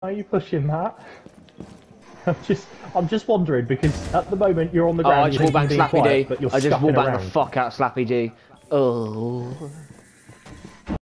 Why are you pushing that? I'm just, I'm just wondering because at the moment you're on the Oh, ground. I just wall bang Slappy quiet, D. But you're I just wall bang the fuck out Slappyd. Oh.